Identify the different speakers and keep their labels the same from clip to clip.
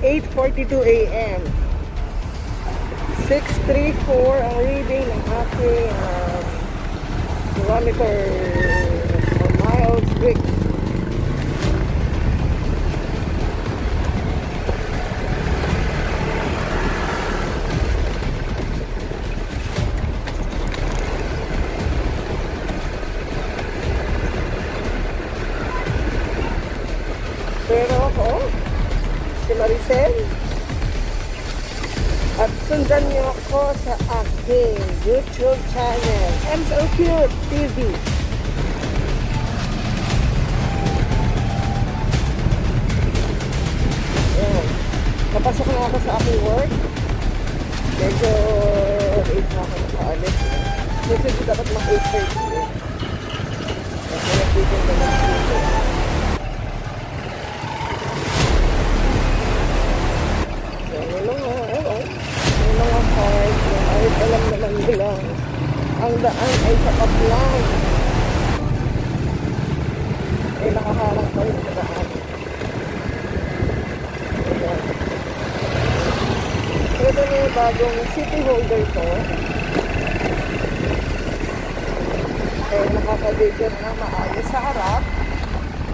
Speaker 1: It's 8.42 a.m. 6.34 ang reading ng aking uh, kilometer or miles week. Maricel, at sundan niyo ako sa aking YouTube channel, I'm TV. Ayan. Napasok na ako sa aking work. Medyo 8 na ako nakaalis. Kasi di dapat mag 8.30 eh. Kasi nagtitin na lang. Na kahit alam naman nila. Ang daan ay sapat lang. Eh, nakaharang pa rin sa daan. Ito na yung bagong city holder ko. Eh, nakaka-video na maayos sa harap.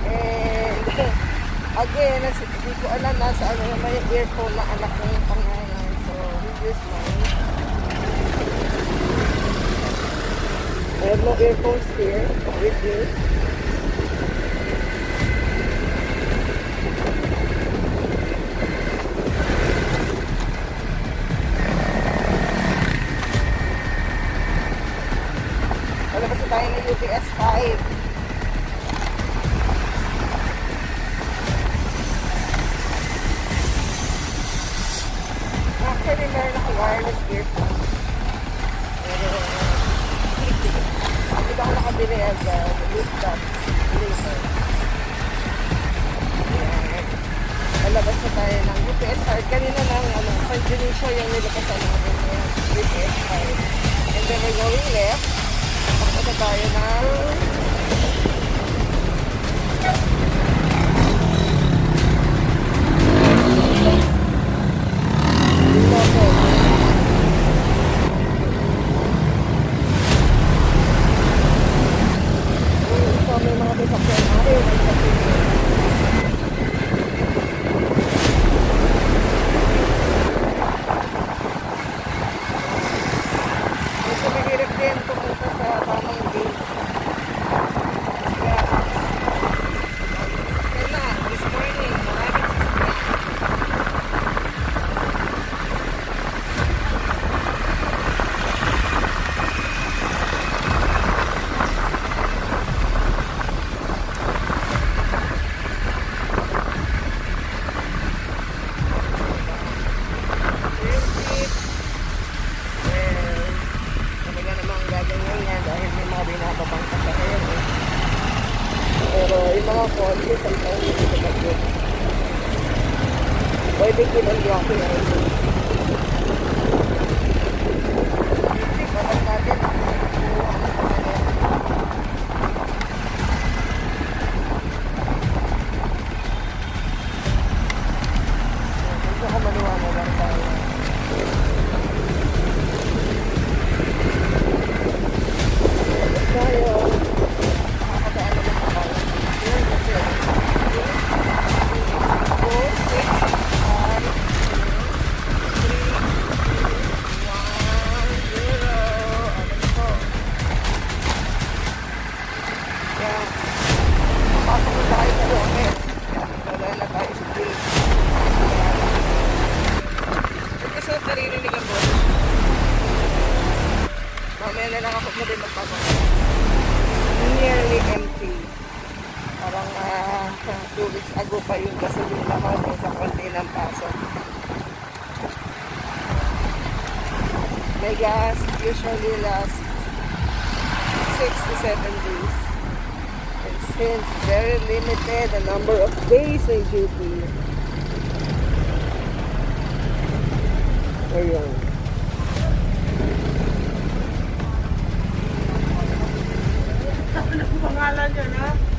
Speaker 1: And, again, hindi ko alam nasa ano naman yung earphone na anak ng pangalan. So, here's mine. Have no earphones here with 5. Actually, meron ako wireless earphone. Hindi ko ako nakabili as a laptop later. Ayan. Lalabas na tayo ng UPS card. Kanina lang, ano, San Dionisio yung nilabasan natin ng UPS card. And then we're going left. Papunta tayo ng Mamaya na lang ako na din magpapakita. Nearly empty. Parang ah, two weeks ago pa yun kasi yung laman eh, sa konti ng pasok. May gas usually last 6 to 7 days. And since very limited the number of days in GP. Ayun.
Speaker 2: pangalan niya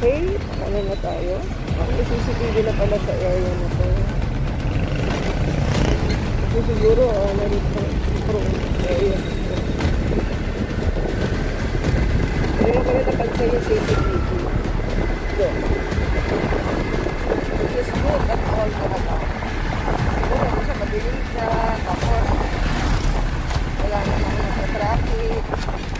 Speaker 1: Okay, ano na tayo? May CCTV na pala sa area na to. Ito siguro, uh, narito, pro area. Kaya na pala tapag sa'yo CCTV. Go. It is good at all na ba? Oo, sa mabilis na, tapos wala namang traffic.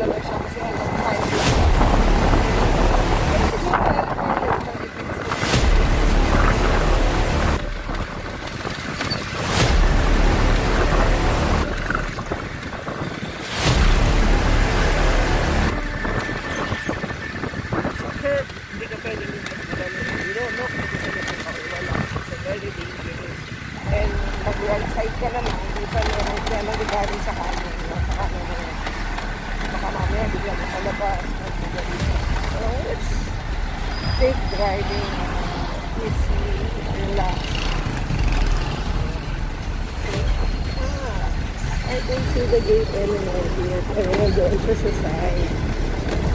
Speaker 1: This precise.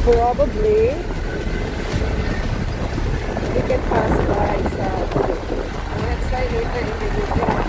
Speaker 1: Probably, we can pass by sa... Later, if we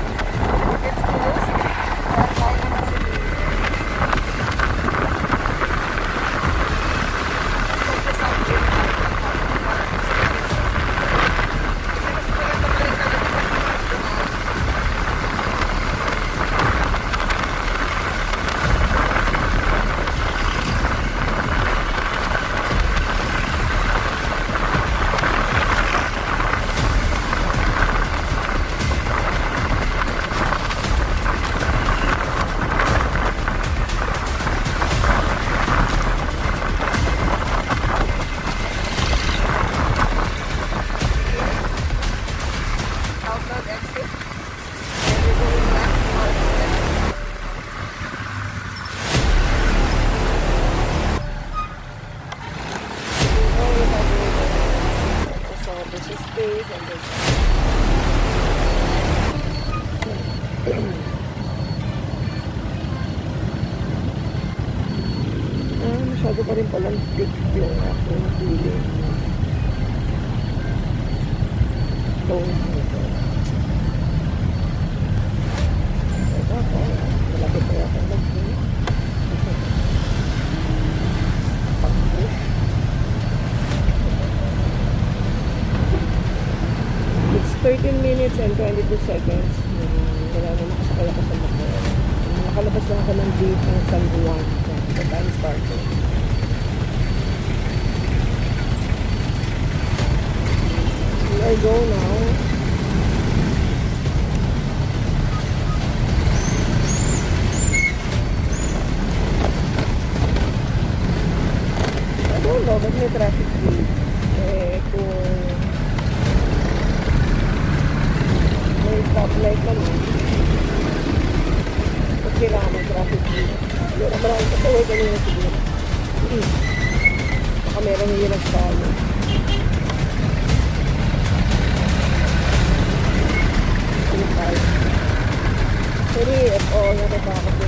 Speaker 1: 13 minutes and 22 seconds. Hmm, wala na nakasakala ko sa motor. Nakalabas lang ako ng date ng San Juan. Sa time starter. Will I go now? I don't know, but may traffic dito. stoplight lang eh. Pag kailangan ng traffic dito. Meron maraming kasaway kanina siguro. Hmm. Baka meron yun ang salo. Sorry, FO, natatakot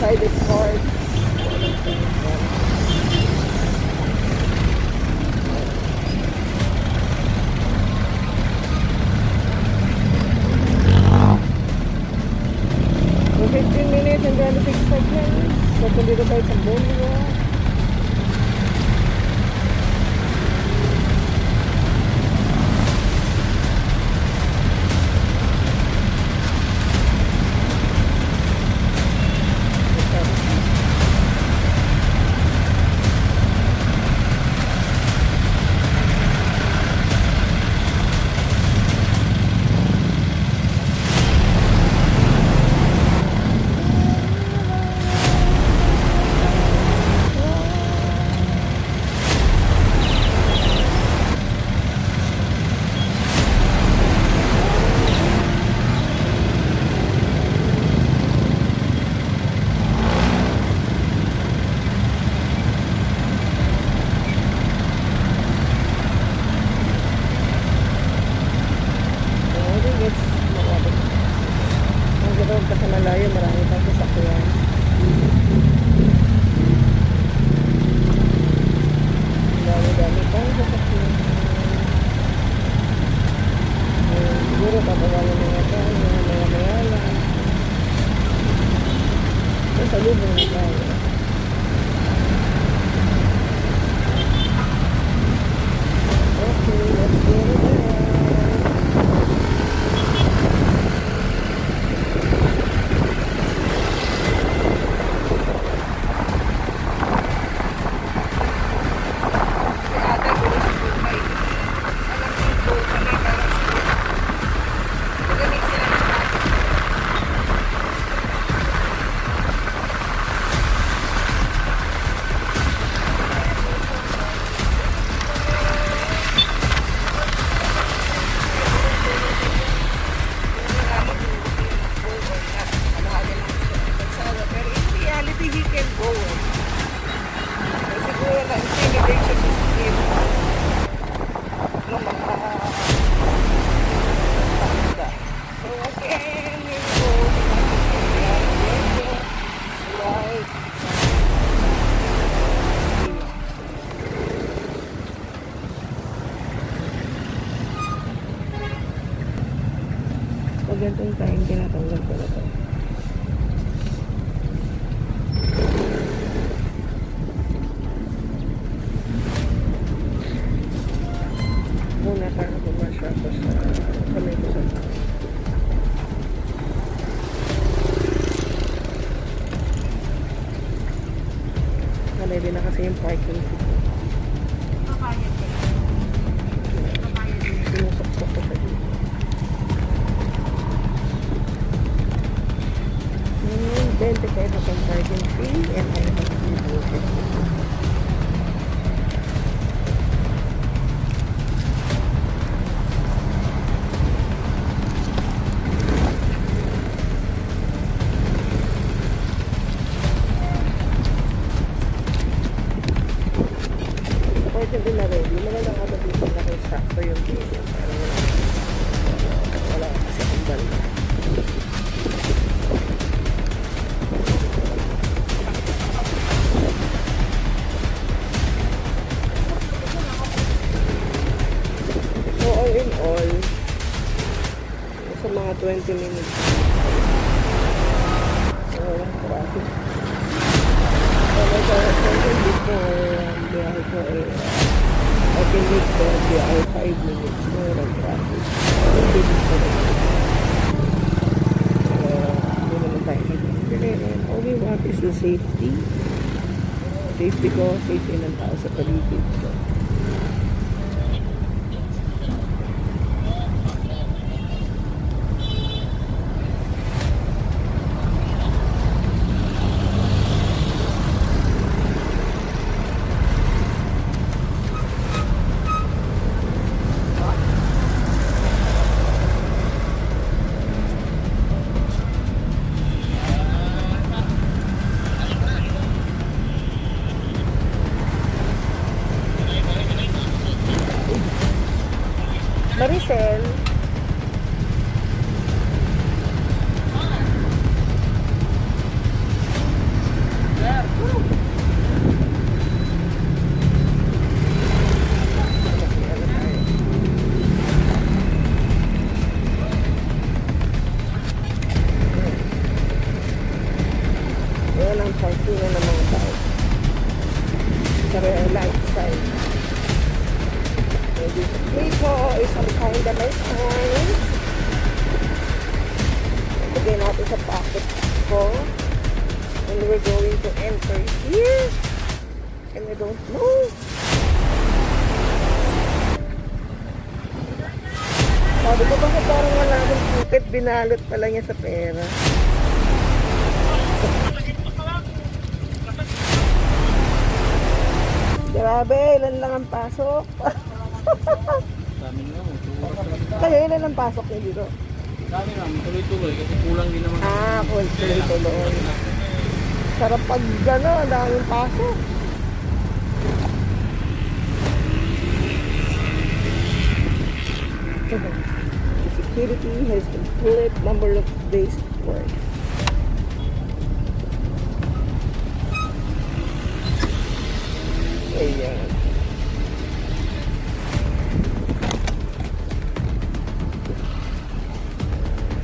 Speaker 1: excited for it. Maybe na kasi yung parking. Sakto yung billing. Pero wala. Kasi akong banda. So all in all, sa mga 20 minutes. So walang traffic. So like I was mentioned before, ang biyahe ko ay uh, I can make the biyahe 5 minutes na walang traffic. Ang bilis ko rin. Uh, hindi naman tayo nagpipili. All we want is the safety. Ko, safety ng tao sa paligid parking ng mga tao. Sa lifestyle. Maybe dito is some kind of my coins. Lagay natin sa pocket ko. And we're going to enter here. And I don't know. Sabi ko bakit parang wala akong ticket, binalot pala niya sa pera. Grabe, ilan lang ang pasok.
Speaker 3: Dami na,
Speaker 1: Kayo, ilan ang pasok niyo dito?
Speaker 3: Dami lang, tuloy-tuloy kasi kulang din naman.
Speaker 1: Ah, cool. Tuloy-tuloy. Sarap pag gano'n, ang daming pasok. Security has complete number of days work. Ayan.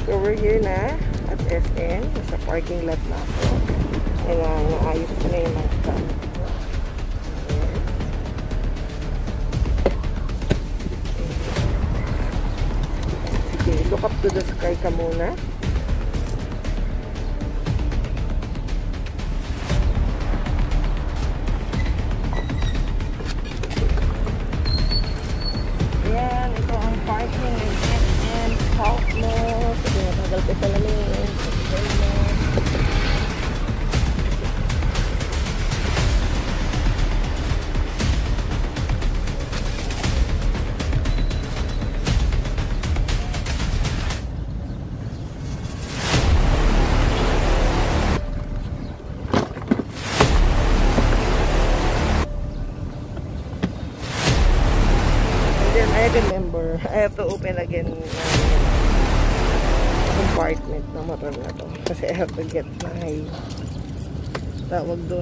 Speaker 1: So we're here na at SM. Sa parking lot na ako. Ayan, naayos ko na yung mga. Ayan. Sige, look up to the sky ka muna.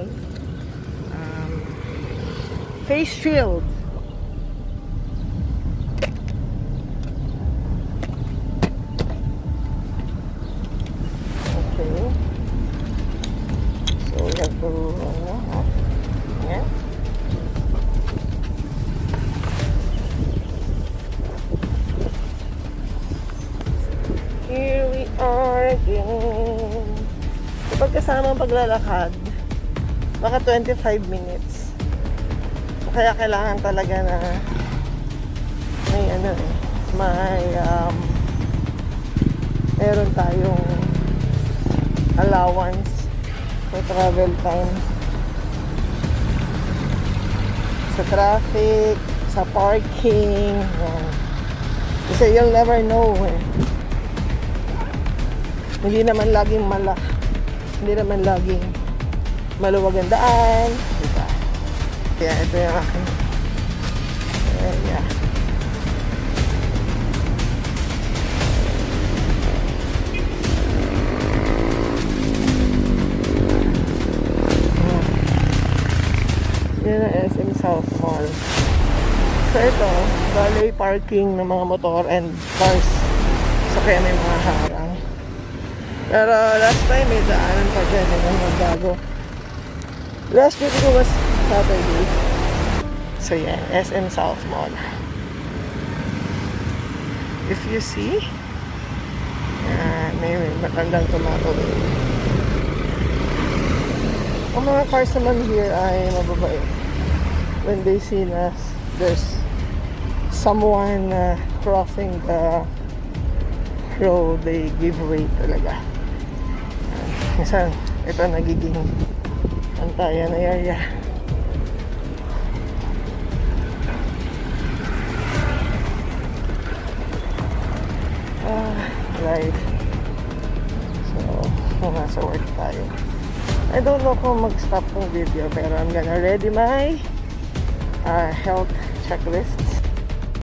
Speaker 1: Doon um, face shield. Okay. So we have to yeah. Here we are again. Kapag kasama ang paglalakad, baka 25 minutes. Kaya kailangan talaga na may ano eh, may um, meron tayong allowance for travel time sa traffic, sa parking. yan. Kasi you'll never know eh. Hindi naman laging mala. Hindi naman laging maluwag ang daan. Diba? Kaya ito yung aking area. Yan ang SM South Mall. So ito, valet parking ng mga motor and cars. So kaya may mga harang. Pero last time may daanan pa dyan yung mga bago. Last week ko was Saturday. So yan, SM South Mall. If you see, yan, may matandang tumatawid. Ang mga cars naman here ay mababait. When they see us, there's someone uh, crossing the road, they give way talaga. Uh, minsan, ito nagiging antayan na area. Ah, life. So, nasa work tayo. I don't know kung mag-stop ng video pero I'm gonna ready my uh, health checklists